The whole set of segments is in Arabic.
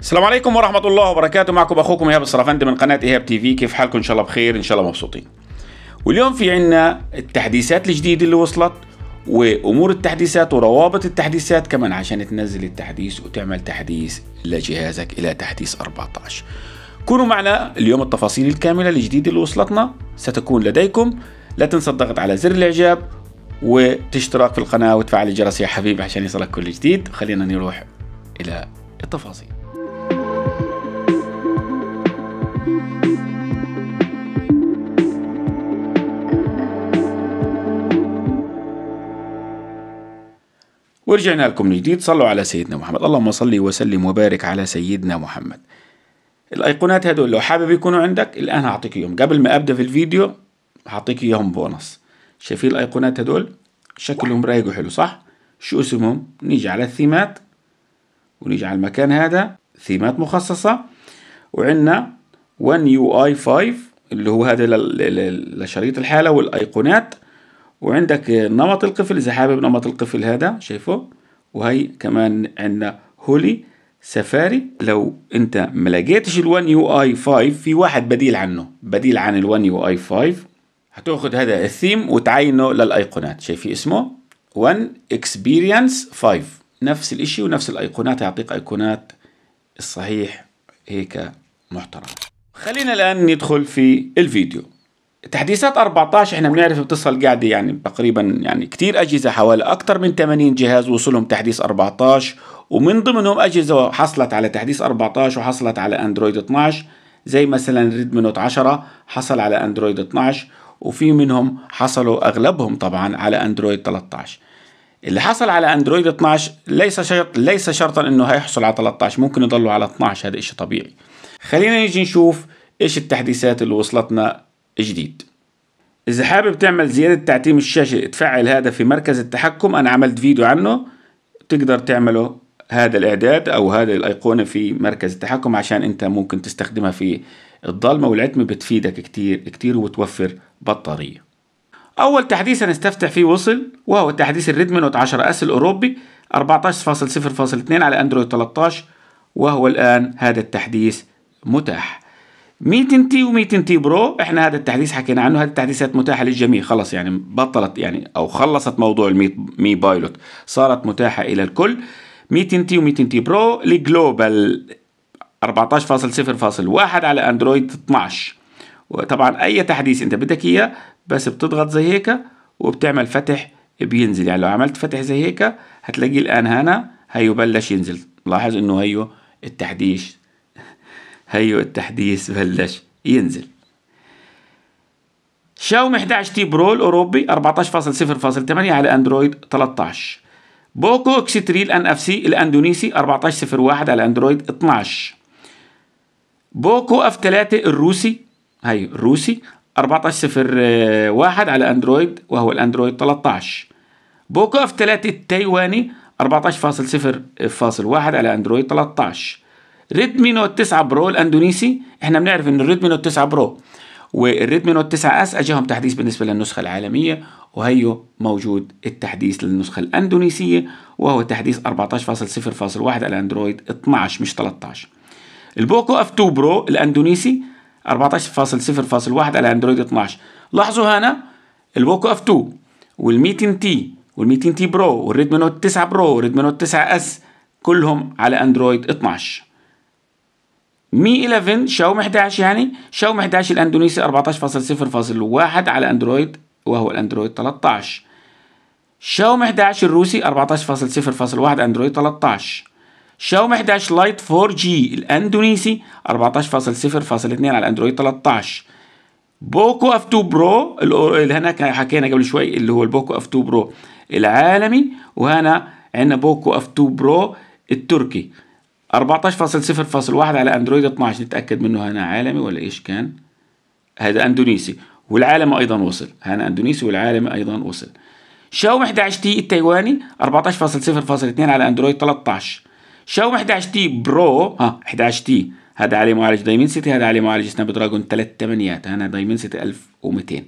السلام عليكم ورحمة الله وبركاته. معكم أخوكم إيهاب الصرفندي من قناة إيهاب تي في. كيف حالكم؟ إن شاء الله بخير إن شاء الله مبسوطين. واليوم في عنا التحديثات الجديدة اللي وصلت وأمور التحديثات وروابط التحديثات كمان عشان تنزل التحديث وتعمل تحديث لجهازك إلى تحديث 14 كونوا معنا اليوم التفاصيل الكاملة الجديدة اللي وصلتنا. ستكون لديكم. لا تنسى الضغط على زر الإعجاب وتشترك في القناة وتفعل الجرس يا حبيبي عشان يصلك كل جديد. خلينا نروح إلى التفاصيل. ورجعنا لكم من جديد. صلوا على سيدنا محمد. اللهم صل وسلم وبارك على سيدنا محمد. الأيقونات هدول لو حابب يكونوا عندك الآن هعطيك إياهم. قبل ما أبدأ في الفيديو هعطيك إياهم بونص. شايفين الأيقونات هدول شكلهم رايق وحلو صح؟ شو اسمهم؟ نيجي على الثيمات. ونيجي على المكان هذا. ثيمات مخصصة. وعندنا 1 UI 5 اللي هو هذا لشريط الحالة والأيقونات. وعندك نمط القفل إذا حابب نمط القفل هذا شايفه؟ وهي كمان عندنا هولي سفاري. لو أنت ما لقيتش ال1 UI 5 في واحد بديل عنه بديل عن ال1 UI 5 هتاخد هذا الثيم وتعينه للأيقونات. شايفي اسمه؟ 1 اكسبيرينس 5 نفس الإشي ونفس الأيقونات هيعطيك أيقونات الصحيح هيك محترم. خلينا الآن ندخل في الفيديو. تحديثات 14 إحنا بنعرف بتصل قاعدة يعني تقريبا يعني كثير أجهزة حوالي أكثر من 80 جهاز وصلهم تحديث 14 ومن ضمنهم أجهزة حصلت على تحديث 14 وحصلت على أندرويد 12 زي مثلا ريدمي نوت 10 حصل على أندرويد 12 وفي منهم حصلوا أغلبهم طبعا على أندرويد 13 اللي حصل على أندرويد 12 ليس شرط ليس شرطا إنه هيحصل على 13 ممكن يضلوا على 12 هذا شيء طبيعي. خلينا نيجي نشوف إيش التحديثات اللي وصلتنا جديد. إذا حابب تعمل زيادة تعتيم الشاشة تفعل هذا في مركز التحكم. أنا عملت فيديو عنه. تقدر تعمله هذا الإعداد أو هذه الأيقونة في مركز التحكم عشان أنت ممكن تستخدمها في الضلمة والعتمة بتفيدك كتير كتير وتوفر بطارية. أول تحديث هنستفتح فيه وصل وهو تحديث ال Redmi Note 10 S الأوروبي 14.0.2 على Android 13 وهو الآن هذا التحديث متاح. 200 T و200 T Pro إحنا هذا التحديث حكينا عنه هذه التحديثات متاحة للجميع. خلص يعني بطلت يعني أو خلصت موضوع ال Mi Mi Pilot. صارت متاحة إلى الكل. 200 T و200 T Pro ل Global 14.0.1 على Android 12 وطبعا أي تحديث أنت بدك إياه بس بتضغط زي هيك وبتعمل فتح بينزل. يعني لو عملت فتح زي هيك هتلاقيه الآن هنا هيو بلش ينزل. لاحظ إنه هيو التحديث هيو التحديث بلش ينزل. شاومي 11 T Pro الاوروبي 14.0.8 على Android 13 Poco X3 ال NFC الأندونيسي 14.01 على Android 12 Poco F3 الروسي هي الروسي 14.01 على Android وهو ال Android 13 Poco F3 التايواني 14.0.1 على Android 13 Redmi Note 9 Pro الأندونيسي إحنا بنعرف إن ال Redmi Note 9 Pro وال Redmi Note 9 S أجاهم تحديث بالنسبة للنسخة العالمية وهيو موجود التحديث للنسخة الأندونيسية وهو تحديث 14.0.1 على Android 12 مش 13 ال Poco F2 Pro الأندونيسي 14.0.1 على Android 12 لاحظوا هنا ال Poco F2 وال200 T وال200 T Pro وال Redmi Note 9 Pro وال Redmi Note 9 S كلهم على Android 12 Mi 11 شاومي 11 يعني. شاومي 11 الأندونيسي 14.0.1 على Android وهو ال Android 13 شاومي 11 الروسي 14.0.1 Android 13 شاومي 11 Lite 4G الأندونيسي 14.0.2 على Android 13 Poco F2 Pro اللي هناك حكينا قبل شوي اللي هو ال Poco F2 Pro العالمي وهنا عندنا Poco F2 Pro التركي. 14.0.1 على Android 12 نتأكد منه هنا عالمي ولا إيش كان؟ هذا أندونيسي. والعالم أيضا وصل. هنا أندونيسي والعالم أيضا وصل. شاومي 11 T التايواني 14.0.2 على Android 13 شاومي 11 T Pro ها 11 T. هذا عليه معالج Dimensity هذا عليه معالج Snapdragon 3 8 هنا Dimensity 1200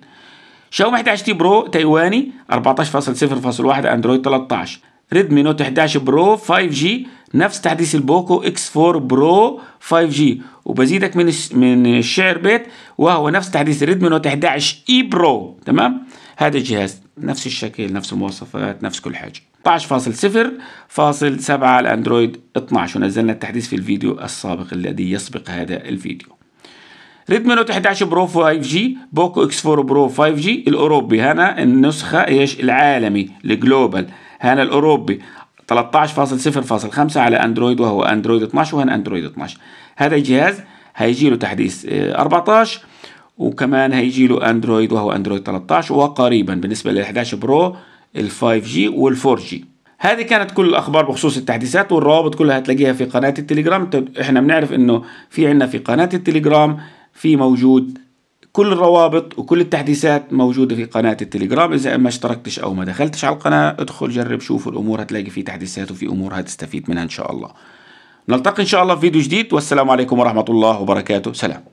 شاومي 11 T Pro تايواني 14.0.1 Android 13 Redmi Note 11 Pro 5G نفس تحديث ال Poco X4 Pro 5G وبزيدك من من الشعر بيت وهو نفس تحديث Redmi Note 11 E Pro. تمام؟ هذا الجهاز. نفس الشكل نفس المواصفات نفس كل حاجة. 12.0.7 على Android 12 ونزلنا التحديث في الفيديو السابق الذي يسبق هذا الفيديو. Redmi Note 11 Pro 5G Poco X4 Pro 5G الأوروبي. هنا النسخة إيش؟ العالمي ال Global. هنا الأوروبي. 13.0.5 على Android وهو Android 12 وهنا Android 12 هذا الجهاز هيجي له تحديث 14 آه، وكمان هيجي له Android وهو Android 13 وقريبا بالنسبة لل 11 Pro ال 5G وال 4G هذه كانت كل الأخبار بخصوص التحديثات والروابط كلها هتلاقيها في قناة التليجرام. إحنا بنعرف إنه في عندنا في قناة التليجرام في موجود كل الروابط وكل التحديثات موجودة في قناة التليجرام. إذا ما اشتركتش أو ما دخلتش على القناة ادخل جرب شوف الأمور هتلاقي في تحديثات وفي أمور هتستفيد منها إن شاء الله. نلتقي إن شاء الله في فيديو جديد. والسلام عليكم ورحمة الله وبركاته. سلام.